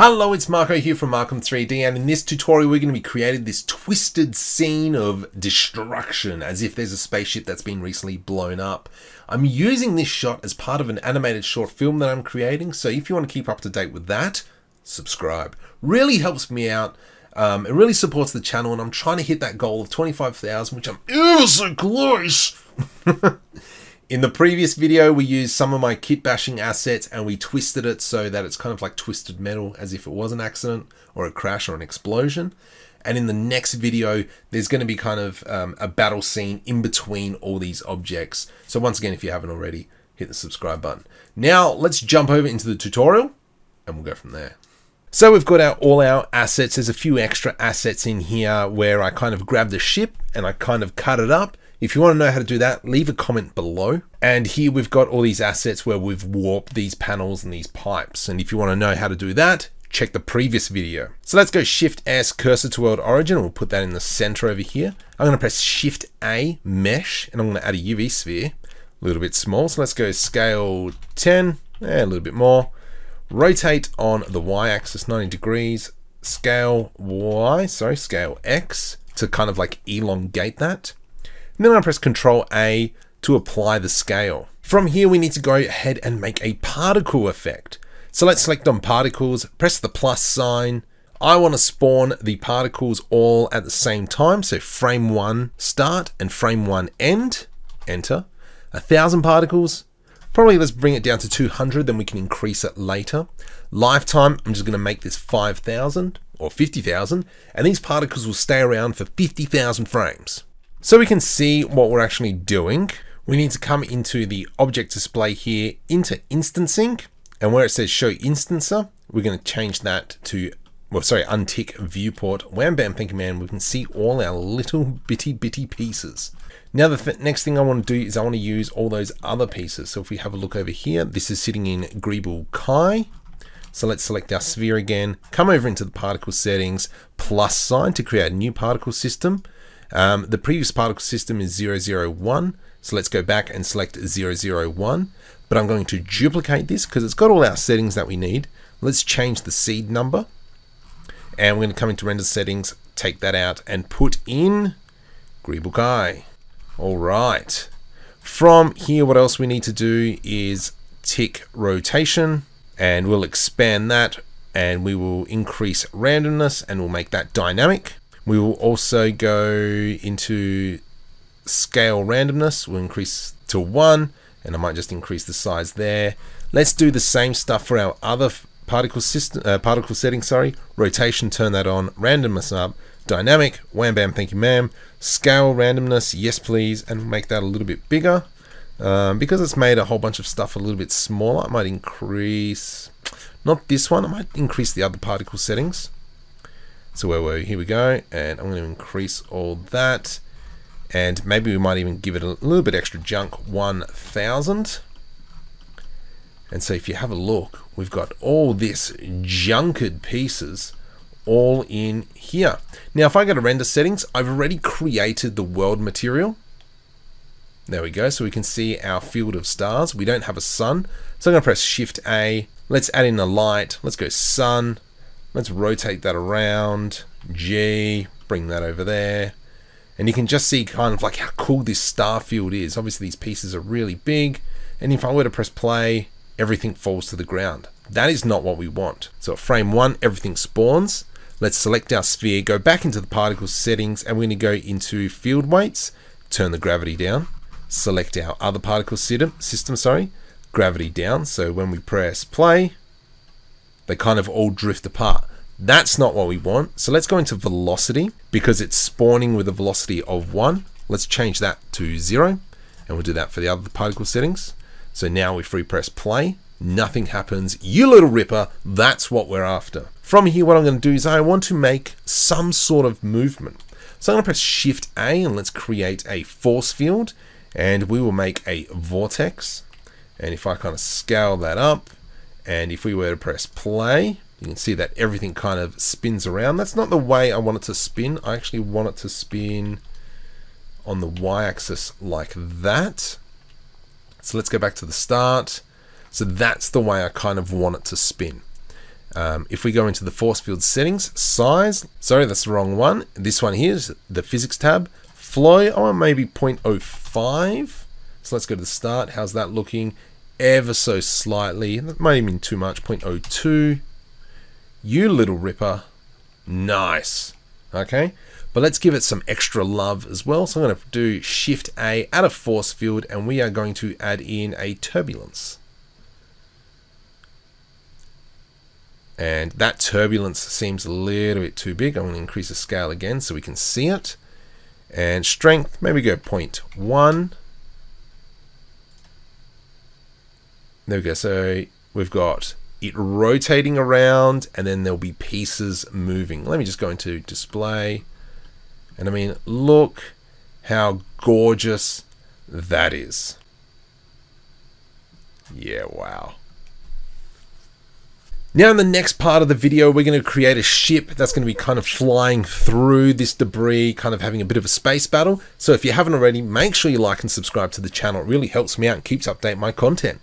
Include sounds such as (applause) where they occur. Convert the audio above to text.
Hello, it's Marco here from Markom3D and in this tutorial we're going to be creating this twisted scene of destruction as if there's a spaceship that's been recently blown up. I'm using this shot as part of an animated short film that I'm creating so if you want to keep up to date with that, subscribe. Really helps me out. Um, it really supports the channel and I'm trying to hit that goal of 25,000 which I'm ever so close. (laughs) In the previous video, we used some of my kit bashing assets and we twisted it so that it's kind of like twisted metal as if it was an accident or a crash or an explosion. And in the next video, there's going to be kind of um, a battle scene in between all these objects. So once again, if you haven't already, hit the subscribe button. Now let's jump over into the tutorial and we'll go from there. So we've got our all our assets. There's a few extra assets in here where I kind of grabbed the ship and I kind of cut it up if you want to know how to do that, leave a comment below. And here we've got all these assets where we've warped these panels and these pipes. And if you want to know how to do that, check the previous video. So let's go Shift S cursor to world origin. We'll put that in the center over here. I'm going to press Shift A mesh and I'm going to add a UV sphere. A little bit small. So let's go scale 10, and a little bit more. Rotate on the Y axis 90 degrees. Scale Y, sorry, scale X to kind of like elongate that. And then I press Control A to apply the scale. From here, we need to go ahead and make a particle effect. So let's select on particles, press the plus sign. I want to spawn the particles all at the same time. So frame one start and frame one end, enter. A thousand particles, probably let's bring it down to 200, then we can increase it later. Lifetime, I'm just going to make this 5,000 or 50,000, and these particles will stay around for 50,000 frames. So we can see what we're actually doing. We need to come into the object display here into instancing and where it says show instancer, we're going to change that to, well, sorry, untick viewport. Wham bam, thank you man. We can see all our little bitty bitty pieces. Now the th next thing I want to do is I want to use all those other pieces. So if we have a look over here, this is sitting in Greeble Kai. So let's select our sphere again, come over into the particle settings, plus sign to create a new particle system. Um, the previous particle system is 001, so let's go back and select 001, but I'm going to duplicate this because it's got all our settings that we need. Let's change the seed number, and we're going to come into render settings, take that out, and put in Greeble Kai. All right. From here, what else we need to do is tick rotation, and we'll expand that, and we will increase randomness, and we'll make that dynamic. We will also go into scale randomness. We'll increase to one, and I might just increase the size there. Let's do the same stuff for our other particle system, uh, particle setting. Sorry, rotation. Turn that on. Randomness up. Dynamic. Wham bam. Thank you, ma'am. Scale randomness. Yes, please, and make that a little bit bigger. Um, because it's made a whole bunch of stuff a little bit smaller, I might increase, not this one, I might increase the other particle settings. So where were we? Here we go. And I'm going to increase all that. And maybe we might even give it a little bit extra junk, 1000. And so if you have a look, we've got all this junked pieces all in here. Now, if I go to render settings, I've already created the world material. There we go. So we can see our field of stars. We don't have a sun. So I'm going to press Shift A. Let's add in a light. Let's go sun. Let's rotate that around. G, bring that over there. And you can just see kind of like how cool this star field is. Obviously these pieces are really big. And if I were to press play, everything falls to the ground. That is not what we want. So at frame one, everything spawns. Let's select our sphere, go back into the particle settings, and we're going to go into field weights, turn the gravity down, select our other particle system, system sorry, gravity down. So when we press play, they kind of all drift apart. That's not what we want. So let's go into velocity because it's spawning with a velocity of 1. Let's change that to 0 and we'll do that for the other particle settings. So now we free press play. Nothing happens. You little ripper, that's what we're after. From here, what I'm going to do is I want to make some sort of movement. So I'm going to press Shift A and let's create a force field and we will make a vortex. And if I kind of scale that up, and if we were to press play, you can see that everything kind of spins around. That's not the way I want it to spin. I actually want it to spin on the y-axis like that. So let's go back to the start. So that's the way I kind of want it to spin. Um, if we go into the force field settings, size, sorry, that's the wrong one. This one here is the physics tab. Flow, oh, maybe 0.05. So let's go to the start. How's that looking? Ever so slightly. That might even too much. 0.02. You little ripper. Nice. Okay. But let's give it some extra love as well. So I'm going to do Shift A, add a force field, and we are going to add in a turbulence. And that turbulence seems a little bit too big. I'm going to increase the scale again so we can see it. And strength, maybe go 0.1. There we go. So we've got it rotating around and then there'll be pieces moving. Let me just go into display. And I mean, look how gorgeous that is. Yeah, wow. Now in the next part of the video, we're going to create a ship that's going to be kind of flying through this debris, kind of having a bit of a space battle. So if you haven't already, make sure you like and subscribe to the channel. It really helps me out and keeps update my content.